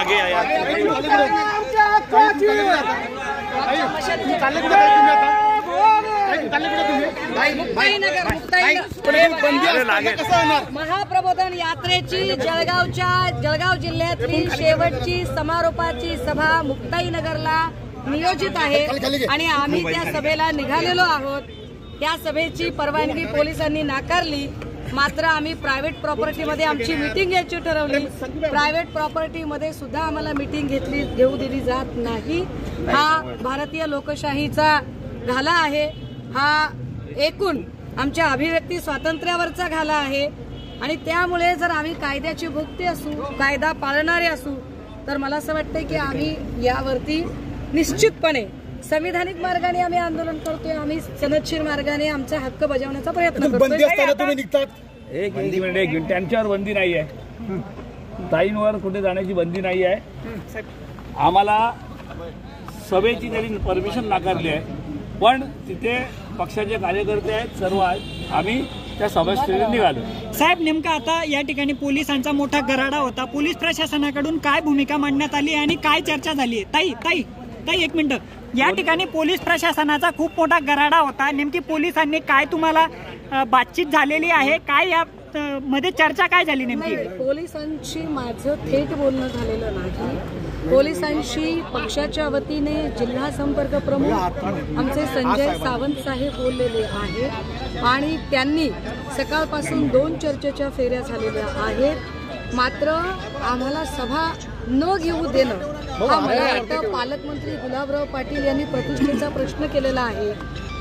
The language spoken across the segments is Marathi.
मागे या. महाप्रबोधन यात्रेची जळगावच्या जळगाव जिल्ह्यातली शेवटची समारोपाची सभा मुक्ताईनगरला नियोजित आहे. आणि आम्ही त्या सभेला निघालेलो आहोत. त्या सभेची परवानगी पोलिसांनी नाकारली. मात्र आम्ही प्रायव्हेट प्रॉपर्टीमध्ये आमची मिटिंग घ्यायची ठरवली. प्रायव्हेट प्रॉपर्टीमध्ये सुद्धा आम्हाला मिटिंग घेतली घेऊ दिली जात नाही. हा भारतीय लोकशाहीचा घाला आहे. हा एकूण आमच्या अभिव्यक्ती स्वातंत्र्यावरचा घाला आहे. आणि त्यामुळे जर आम्ही कायद्याची भुक्ती असू कायदा पाळणारे असू तर मला असं वाटतं की आम्ही यावरती निश्चितपणे संविधानिक मार्गाने आम्ही आंदोलन करतोय आम्ही सनदशीर मार्गाने आमचा हक्क बजावण्याचा प्रयत्न बंदी असताना करतोय तुम्ही निघतात. एक एक मिनिट त्यांच्यावर बंदी नाही आहे ताईंवर कुठे जाण्याची बंदी नाही आहे आम्हाला सभेची त्यांनी परमिशन नाकारली आहे. पण तिथे पक्षाचे कार्यकर्ते आहेत सर्व आहेत. आम्ही त्या सभास्थळी निघालो. साहेब नेमका आता या ठिकाणी पोलिसांचा मोठा गराडा होता. पोलीस प्रशासनाकडून काय भूमिका मांडण्यात आली आणि काय चर्चा झाली ताई ताई ताई एक मिनिट. या ठिकाणी पोलीस प्रशासनाचा खूप मोठा गराडा होता. नेमकी पोलिसांनी काय तुम्हाला बातचीत झालेली आहे? काय या मध्ये चर्चा काय झाली नेमकी? नाही पोलिसांशी माझं थेट बोलणं झालेलं नाही. पोलिसांशी पक्षाच्या वतीने जिल्हा संपर्क प्रमुख आमचे संजय सावंत साहेब बोललेले आहेत. आणि त्यांनी सकाळपासून दोन चर्चेच्या फेऱ्या झालेल्या आहेत. मात्र आम्हाला सभा न घेऊ देणं हा मला वाटतं? पालकमंत्री गुलाबराव पाटील यांनी प्रतिष्ठेचा प्रश्न केलेला आहे.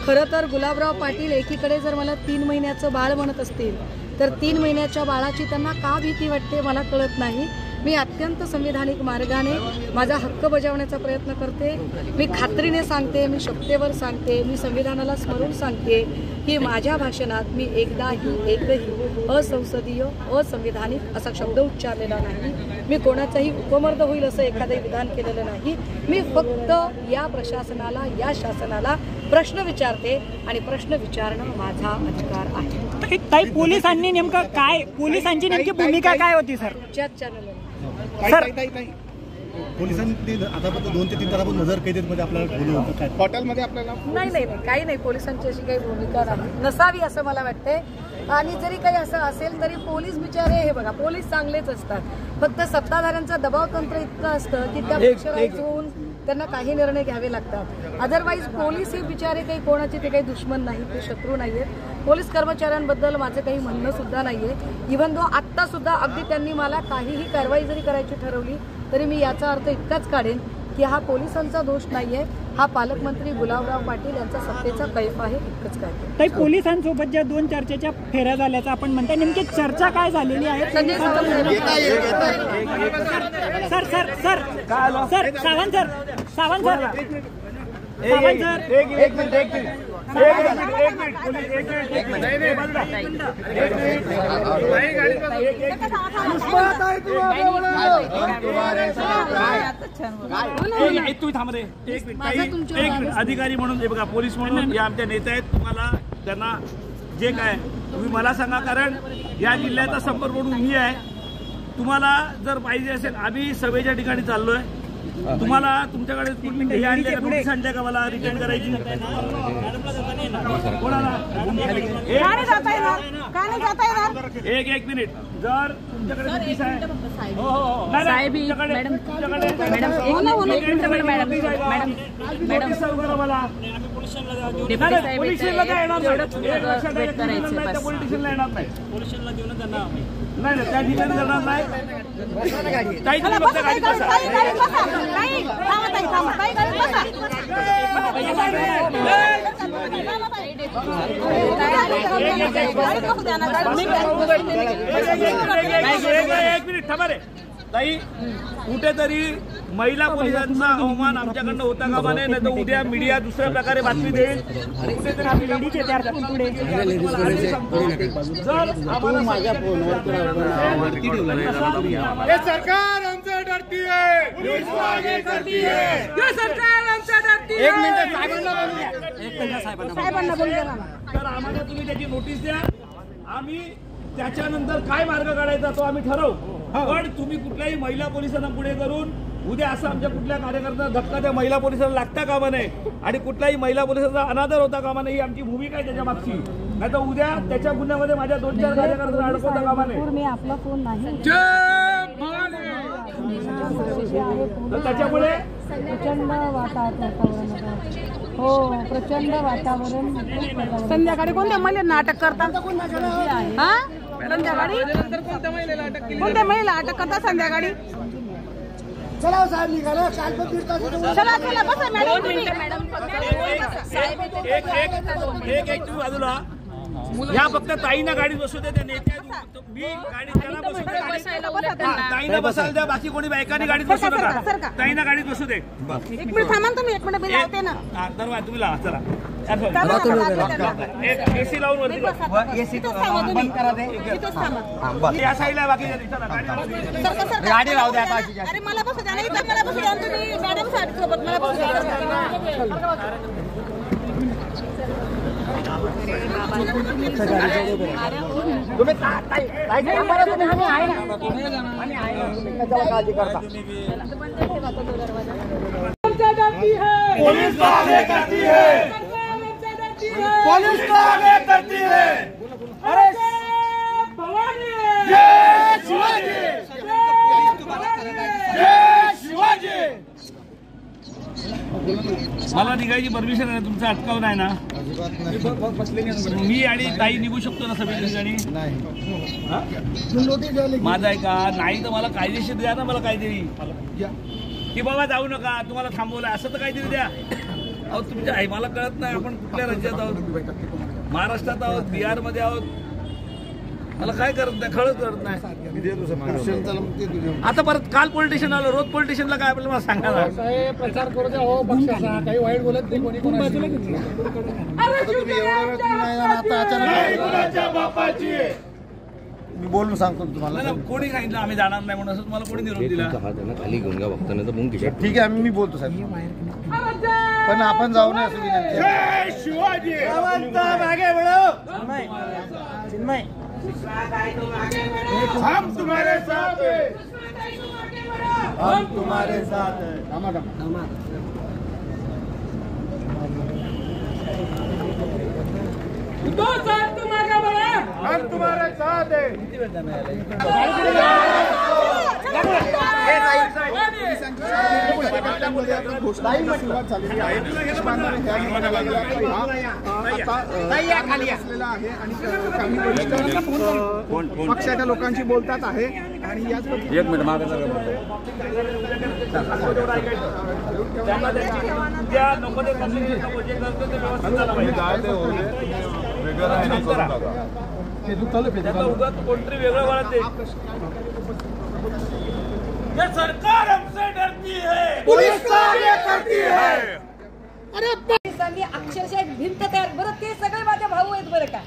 खरं तर गुलाबराव पाटील एकीकडे जर मला तीन महिन्याचं बाळ म्हणत असतील तर तीन महिन्याच्या बाळाची त्यांना का भीती वाटते मला कळत नाही. मी अत्यंत संविधानिक मार्गाने माझा हक्क बजावण्याचा प्रयत्न करते. मी खात्रीने सांगते मी शक्तेवर सांगते मी संविधानाला स्मरून सांगते की माझ्या भाषणात मी एकदाही एकही असंसदीय असंविधानिक असा शब्द उच्चारलेला नाही. मी कोणाचाही उपमर्द होईल असं एखादं विधान केलेलं नाही. मी फक्त या प्रशासनाला या शासनाला प्रश्न विचारते आणि प्रश्न विचारणं माझा अधिकार आहे. पोलिसांनी नेमकं काय पोलिसांची नेमकी भूमिका काय होती सर? त्याच पोलिसांनी आतापर्यंत दोन ते तीन तासापासून नजर कैदेमध्ये आपल्याला बोलवलं होतं काय? हॉटेलमध्ये आपल्याला नाही नाही नाही काही नाही. पोलिसांची अशी काही भूमिका नाही. नसावी असं मला वाटते आणि जरी काही असं असेल तरी पोलीस बिचारे हे बघा पोलीस चांगलेच असतात. फक्त सत्ताधाऱ्यांचा दबाव तंत्र इतकं असतं की त्या होऊन त्यांना काही निर्णय घ्यावे लागतात. अदरवाईज पोलीस हे बिचारे काही कोणाचे ते काही दुश्मन नाहीत ते शत्रू नाहीयेत. पोलीस कर्मचाऱ्यांबद्दल माझं काही म्हणणं सुद्धा नाहीये इव्हन दो आत्ता सुद्धा अगदी त्यांनी मला काहीही कारवाई जरी करायची ठरवली तरी मी याचा अर्थ इतकाच काढेन की हा पोलिसांचा दोष नाहीये हा पालकमंत्री गुलाबराव पाटील यांचा सत्तेचा कैफ आहे इतकंच काय ताई पोलिसांसोबत ज्या दोन चर्चेच्या फेऱ्या झाल्याचं आपण म्हणताय नेमकी चर्चा काय झालेली आहे sir sir sir sir Sawant sir Sawant sir Sawant sir एक एक एक तुम्ही रे. एक मिनिट एक मिनिट. अधिकारी म्हणून हे बघा पोलीस म्हणून या आमच्या नेते आहेत. तुम्हाला त्यांना जे काय तुम्ही मला सांगा कारण या जिल्ह्याचा संपर्क म्हणून मी आहे. तुम्हाला जर पाहिजे असेल आम्ही सभेच्या ठिकाणी चाललोय. तुम्हाला तुमच्याकडे कुठली आणले का? नोटीस आणल्या का मला रिटर्न करायची? कोणाला? एक- एक एक मिनिट. जर तुमच्याकडे नोटीस आहे हो हो हो. नाही, नाही, तुमच्याकडे तुमच्याकडे काय येणार नाही. आहे, तुम्ही म्हणत नाही, नाही त्या ठिकाणी जाणार नाही. काही तुम्ही फक्त गाडीत बसा. एक मिनिट थांबा रे. ताई कुठेतरी महिला पोलिसांचा अवमान आमच्याकडनं होता कामा नये नाही तर उद्या मीडिया दुसऱ्या प्रकारे बातमी देईल. कुठेतरी जर आम्हाला माझ्या हे सरकार आमचं डरती आहे. पुलिस आगे करती सरकार आमच्या डरती एक मिनिट साहेबांना. तर आम्हाला तुम्ही त्याची नोटीस द्या. आम्ही त्याच्यानंतर काय मार्ग काढायचा तो आम्ही ठरवू. पण तुम्ही कुठल्याही महिला पोलिसांना पुढे करून उद्या असं आमच्या कुठल्या कार्यकर्त्यांना धक्का त्या महिला पोलिसांना लागता कामा नये आणि कुठल्याही महिला पोलिसांचा अनादर होता कामा नये ही आमची भूमिका आहे त्याच्या मागची. नाही तर उद्या त्याच्या गुन्ह्यामध्ये माझ्या दोन चार कार्यकर्त्यांना अडकवता कामा नये. मी आपला फोन नाही तर त्याच्यामुळे प्रचंड वातावरण हो प्रचंड वातावरण. संध्याकाळी कोणत्या महिला नाटक करतात हा? संध्याकाळी कोणत्या महिला अटक करतात संध्याकाळी? चला चला बसा मॅडम तुम्ही. एक एक एक एक तुम्ही बाजूला. या फक्त ताईना गाडीत बसू दे त्या नेत्या मी गाडीत त्याला बसू दे. गाडीत. हा, ताईना बसायला द्या बाकी कोणी बायकांनी गाडीत बसू नका. ताईना गाडीत बसू दे. एक मिनिट थांबा ना तुम्ही एक मिनिट मी लावते ना. हा, दरवाजा तुम्ही लावा चला. चला, चला, चला, चला. एक एसी लावून वरती जा. इथंच थांबा तुम्ही. इथंच थांबा. या साईडला बाकी चला गाडी लावा. सरका, सरका. गाडी लावू द्या अरे मला बसू द्या ना इथं मला बसू द्या आणि तुम्ही मॅडमसाठी सोबत मला बसू द्या पुलिस को आगे करती है पुलिस तो आगे करती है। अरे जय शिवाजी। जय शिवाजी। मला निघायची परमिशन आहे तुमचं अटकावून आहे ना? मी आणि ताई निघू शकतो ना सगळ्या ठिकाणी हा? माझं आहे का? नाही तर मला कायदेशीर द्या ना मला काहीतरी. की बाबा जाऊ नका तुम्हाला थांबवलं असं तर काहीतरी द्या. अहो तुमच्या आहे मला कळत नाही आपण कुठल्या राज्यात आहोत? महाराष्ट्रात आहोत बिहारमध्ये आहोत. मला काय करत नाही खळत करत नाही. आता परत काल पोलिटिशियन आलो रोज पोलिटिशियनला काय आपल्याला मला सांगा प्रचार करू द्या हो पक्षाचा. काही वाईट बोलत नाही कोणी कोणाशी. आता अचानक कुणाच्या बापाची आहे मी बोलून सांगतो तुम्हाला. कोणी सांगितलं आम्ही जाणार नाही म्हणून असं तुम्हाला कोणी निरोप दिला खाली घेऊन घ्या बघता नाही तर मग ठीक आहे आम्ही मी बोलतो साहेब. पण आपण जाऊ नये असं विनंती शिवाजी! हम तुम्हारे साथ हैं। हम तुम्हारे साथ है। थांबा. हम तुम्हारे साथ हैं. हा, पक्षाच्या लोकांशी बोलतात आहे आणि याच एक मिनिट मागे त्यांना त्याची उद्या नको ते कसं नको जे करतो ते व्यवस्थित झालं पाहिजे. फेसबुक चालू आहे, फेसबुक त्याचा उगाच कोणतरी वेगळं वळत दे ये सरकार हमसे डरती है है पोलिसांनी अक्षरशः एक भिंत तयार बरं ते सगळे माझे भाऊ आहेत बरं का.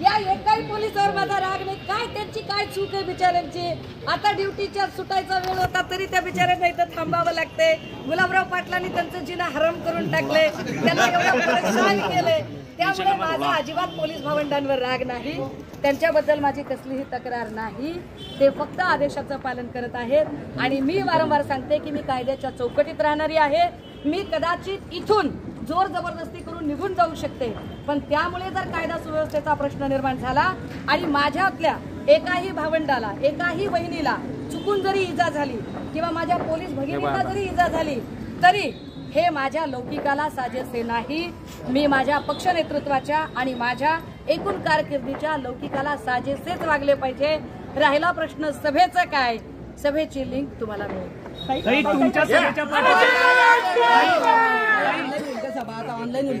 या एकाही पोलिसावर माझा राग नाही. काय त्यांची काय चूक आहे बिचाऱ्यांची? आता ड्युटीच्या सुटायचा वेळ होता तरी त्या बिचाऱ्यांना इथं थांबावं लागते गुलाबराव पाटलांनी त्यांचं जिना हरम करून टाकले त्यांना एवढं परेशान केले त्यामुळे माझा अजिबात पोलीस भावंडांवर राग नाही. त्यांच्याबद्दल माझी कसलीही तक्रार नाही. ते फक्त आदेशाचं पालन करत आहेत. आणि मी वारंवार सांगते की मी कायद्याच्या चौकटीत राहणारी आहे. मी कदाचित इथून जोर जबरदस्ती करून निघून जाऊ शकते. पण त्यामुळे जर कायदा सुव्यवस्थेचा प्रश्न निर्माण झाला आणि माझ्यातल्या एकाही भावंडाला एकाही बहिणीला चुकून जरी इजा झाली किंवा माझ्या पोलीस भगिनीला जरी इजा झाली तरी हे माझ्या लौकिकाला साजेसे नाही. मी माझ्या पक्ष नेतृत्वाच्या आणि माझ्या एकूण कारकिर्दीच्या लौकिकाला साजेसेच वागले पाहिजे. राहिला प्रश्न सभेचा काय? सभेची लिंक तुम्हाला मिळेल.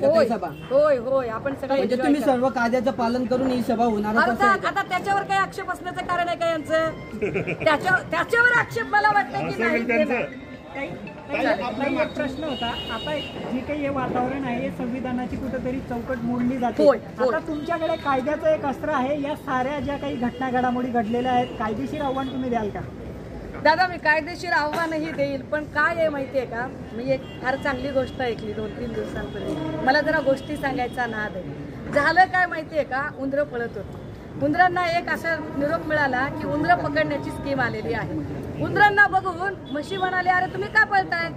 होय होय होय. आपण सगळे म्हणजे तुम्ही. सर्व कायद्याचं पालन करून ही सभा होणार आता त्याच्यावर काही आक्षेप असण्याचं कारण आहे का यांचं? त्याच्या त्याच्यावर आक्षेप मला वाटतं की नाही. एक प्रश्न होता. आता जे काही हे वातावरण आहे संविधानाची कुठेतरी चौकट मोडली जाते. आता तुमच्याकडे कायद्याचं एक अस्त्र आहे. या साऱ्या ज्या काही घटना घडामोडी घडलेल्या आहेत कायदेशीर आव्हान तुम्ही द्याल का? दादा मी कायदेशीर आव्हानही देईल पण काय आहे माहितीये का? मी एक फार चांगली गोष्ट ऐकली दोन तीन दिवसांपूर्वी. मला जरा गोष्टी सांगायचा नाद आहे. झालं काय माहितीये का? उंदरं पळत होती. उंदरांना एक असा निरोप मिळाला की उंदरं पकडण्याची स्कीम आलेली आहे. उंदरांना बघून म्हशी म्हणाले अरे तुम्ही का पळताय?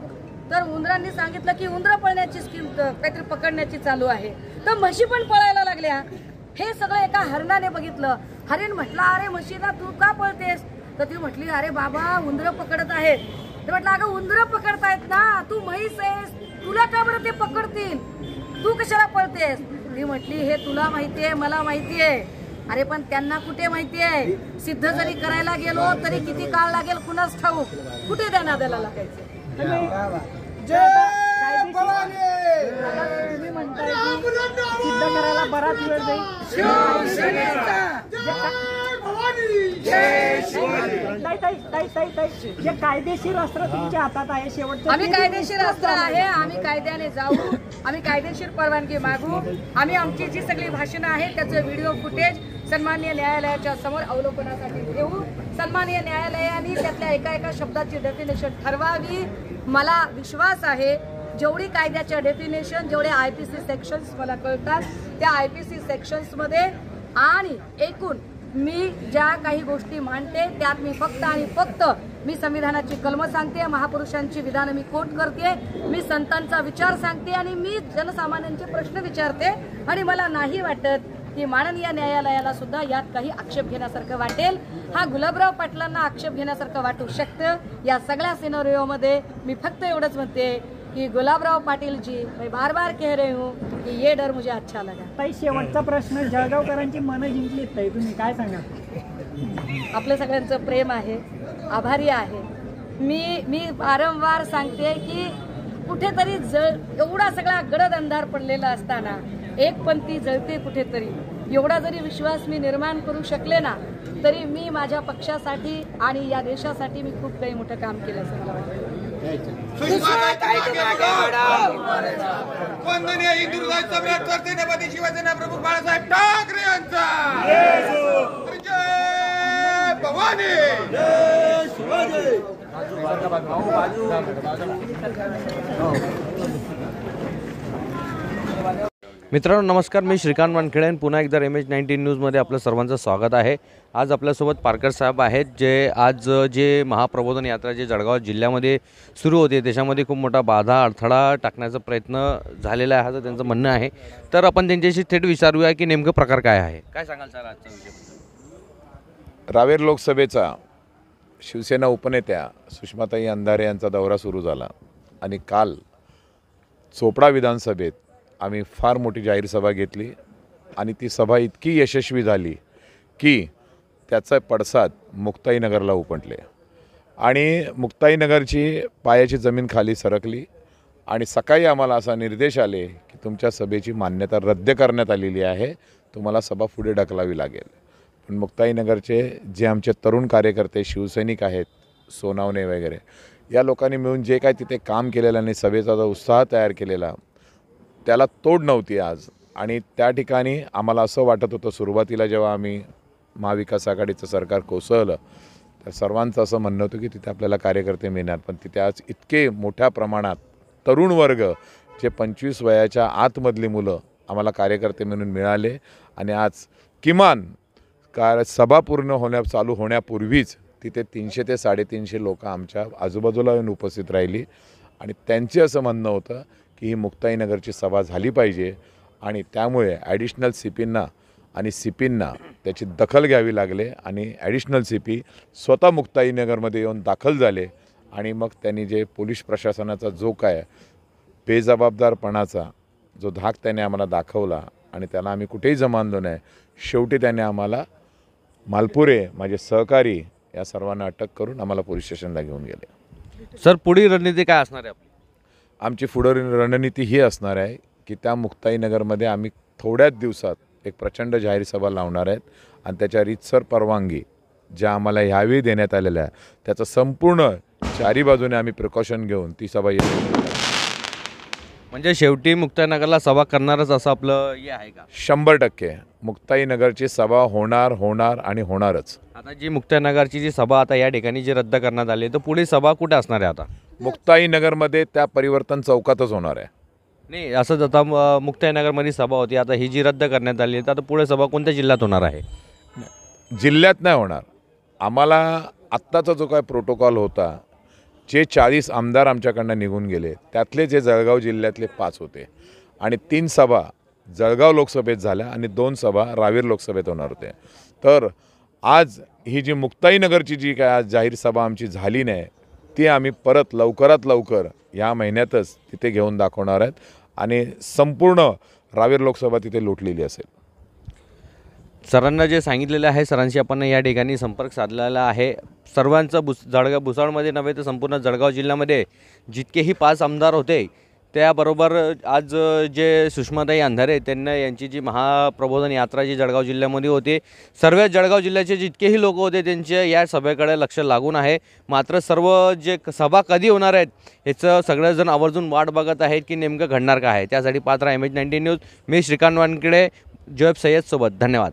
तर उंदरांनी सांगितलं की उंदरं पळण्याची स्कीम काहीतरी पकडण्याची चालू आहे. तर म्हशी पण पळायला लागल्या. हे सगळं एका हरणाने बघितलं. हरिण म्हटलं अरे म्हशीला तू का पळतेस? तर ती म्हटली अरे बाबा उंदरं पकडत आहेत. तर म्हटलं अगं उंदरं पकडतायत ना तू म्हैस आहेस. तुला का बरं ते पकडतील? तू कशाला पळतेस? ती म्हटली हे तुला माहितीये मला माहितीये अरे पण त्यांना कुठे माहितीये? सिद्ध जरी करायला गेलो तरी किती काळ लागेल कुणाच ठाऊक? कुठे त्या नादाला लागायचं? म्हणताय की सिद्ध करायला बराच वेळ जाईल. ताई, ताई, ताई, ताई, ताई, जे कायदेशीर अस्त्र तुमच्या हातात आहे. शेवटचं आम्ही कायदेशीर अस्त्र आहे आम्ही कायद्याने जाऊ आम्ही कायदेशीर परवानगी मागू. आम्ही आमची जी सगळी भाषणं आहेत त्याचं व्हिडिओ फुटेज सन्माननीय न्यायालयाच्या समोर अवलोकनासाठी ठेवू सन्माननीय न्यायालयाने त्यातल्या एका एका शब्दाची डेफिनेशन ठरवावी. मला विश्वास आहे जेवढी कायद्याच्या डेफिनेशन जेवढे आय पी सी सेक्शन्स मला कळतात त्या आय पी सी सेक्शन्समध्ये आणि एकूण मी ज्या काही गोष्टी मांडते त्यात मी फक्त आणि फक्त मी संविधानाची कलमं सांगते महापुरुषांची विधानं मी कोट करते मी संतांचा विचार सांगते आणि मी जनसामान्यांचे प्रश्न विचारते आणि मला नाही वाटत की माननीय न्यायालयाला सुद्धा यात काही आक्षेप घेण्यासारखं वाटेल. हा गुलाबराव पाटलांना आक्षेप घेण्यासारखं वाटू शकतं. या सगळ्या सिनोरिओमध्ये मी फक्त एवढंच म्हणते की गुलाबराव पाटील जी मैं बार बार कह रही हूँ कि ये डर मुझे अच्छा लगा। ताई शेवटचा प्रश्न जळगावकरांची मनं जिंकलीत ताई तुम्ही काय सांगा आपलं सगळ्यांचं प्रेम आहे आभारी आहे. मी मी वारंवार सांगते की कुठेतरी जळ एवढा सगळा गडद अंधार पडलेला असताना एक पंथी जळते कुठेतरी. एवढा जरी विश्वास मी निर्माण करू शकले ना तरी मी माझ्या पक्षासाठी आणि या देशासाठी मी खूप काही मोठं काम केलं असं मला वाटतं. वंदनीय हिंदुस्थान सम्राट सरसेनापती शिवसेना प्रमुख बाळासाहेब ठाकरे यांचा. जय भवानी मित्रांनो नमस्कार. मी श्रीकांत वानखेडे आणि पुन्हा एकदा एम एच नाईन्टीन न्यूजमध्ये आपलं सर्वांचं स्वागत आहे. आज आपल्यासोबत पारकर साहेब आहेत जे आज जे महाप्रबोधन यात्रा जे जळगाव जिल्ह्यामध्ये सुरू होते त्याच्यामध्ये खूप मोठा बाधा अडथळा टाकण्याचा प्रयत्न झालेला आहे असं त्यांचं म्हणणं आहे. तर आपण त्यांच्याशी थेट विचारूया की नेमकं प्रकार काय आहे? काय सांगाल सर आजचा विषय रावेर लोकसभेचा शिवसेना उपनेत्या सुषमाताई अंधारे यांचा दौरा सुरू झाला. आणि काल चोपडा विधानसभेत आम्ही फार मोठी जाहीर सभा घेतली आणि ती सभा इतकी यशस्वी झाली की त्याचा पडसाद मुक्ताईनगरला उपटले. आणि मुक्ताईनगरची पायाची जमीन खाली सरकली आणि सकाळी आम्हाला असा निर्देश आले की तुमच्या सभेची मान्यता रद्द करण्यात आलेली आहे तुम्हाला सभा पुढे ढकलावी लागेल. पण मुक्ताईनगरचे जे आमचे तरुण कार्यकर्ते शिवसैनिक आहेत सोनावणे वगैरे या लोकांनी मिळून जे काय तिथे काम केलेलं आणि सभेचा जो उत्साह तयार केलेला त्याला तोड नव्हती आज. आणि त्या ठिकाणी आम्हाला असं वाटत होतं सुरुवातीला जेव्हा आम्ही महाविकास आघाडीचं सरकार कोसळलं तर सर्वांचं असं म्हणणं होतं की तिथे आपल्याला कार्यकर्ते मिळणार. पण तिथे आज इतके मोठ्या प्रमाणात तरुण वर्ग जे पंचवीस वयाच्या आतमधली मुलं आम्हाला कार्यकर्ते म्हणून मिळाले आणि आज किमान कार सभा पूर्ण होण्या चालू होण्यापूर्वीच तिथे तीनशे ते साडेतीनशे लोकं आमच्या आजूबाजूला येऊन उपस्थित राहिली. आणि त्यांचे असं म्हणणं होतं की ही मुक्ताईनगरची सभा झाली पाहिजे आणि त्यामुळे ॲडिशनल सी पींना आणि सी पींना त्याची दखल घ्यावी लागले आणि ॲडिशनल सी पी स्वतः मुक्ताईनगरमध्ये येऊन दाखल झाले आणि मग त्यांनी जे पोलीस प्रशासनाचा जो काय बेजबाबदारपणाचा जो धाक त्याने आम्हाला दाखवला आणि त्याला आम्ही कुठेही जमानलो नाही शेवटी त्याने आम्हाला मालपुरे माझे सहकारी या सर्वांना अटक करून आम्हाला पोलीस स्टेशनला घेऊन गेले. सर पुढील रणनीती काय असणार आहे आपली? आमची पुढील रणनीती ही असणार आहे की त्या मुक्ताईनगरमध्ये आम्ही थोड्याच दिवसात एक प्रचंड जाहीर सभा लावणार आहेत आणि त्याच्या रीतसर परवानगी ज्या आम्हाला ह्यावेळी देण्यात आलेल्या आहे त्याचं संपूर्ण चारी बाजूने आम्ही प्रिकॉशन घेऊन ती सभा येते म्हणजे शेवटी मुक्ताईनगरला सभा करणारच असं आपलं हे आहे का? शंभर टक्के. मुक्ताईनगरची सभा होणार होणार आणि होणारच. आता जी मुक्ताईनगरची जी सभा आता या ठिकाणी जी रद्द करण्यात आली तर पुढे सभा कुठे असणार आहे आता? मुक्ताईनगरमध्ये त्या परिवर्तन चौकातच होणार आहे. नाही असंच आता अं, मुक्ताईनगरमध्ये सभा होती आता ही जी रद्द करण्यात आली तर आता पुढे सभा कोणत्या जिल्ह्यात होणार आहे? जिल्ह्यात नाही होणार. आम्हाला आत्ताचा जो काय प्रोटोकॉल होता जे चाळीस आमदार आमच्याकडनं निघून गेले त्यातले जे जळगाव जिल्ह्यातले पाच होते. आणि तीन सभा जळगाव लोकसभेत झाल्या आणि दोन सभा रावेर लोकसभेत होणार होत्या. तर आज ही जी मुक्ताईनगरची जी काय आज जाहीर सभा आमची झाली नाही ती आम्ही परत लवकरात लवकर या महिन्यातच तिथे घेऊन दाखवणार आहेत आणि संपूर्ण रावेर लोकसभा तिथे लुटलेली असेल. सरांना जे सांगितलेलं आहे सरांशी आपण या ठिकाणी संपर्क साधलेला आहे. सर्वांचं बुस जळगाव भुसाळमध्ये नव्हे तर संपूर्ण जळगाव जिल्ह्यामध्ये जितकेही पाच आमदार होते त्याबरोबर आज जे सुषमाताई अंधारे त्यांना यांची जी महाप्रबोधन यात्रा जी जळगाव जिल्ह्यामध्ये होती सर्व जळगाव जिल्ह्याचे जितकेही लोक होते त्यांचे या सभेकडे लक्ष लागून आहे. मात्र सर्व जे सभा कधी होणार आहेत याचं सगळेजण आवर्जून वाट बघत आहेत की नेमकं घडणार काय आहे. त्यासाठी पात्र एम एच नाईन्टीन न्यूज मी श्रीकांत वानकडे जोएब सय्यदसोबत धन्यवाद.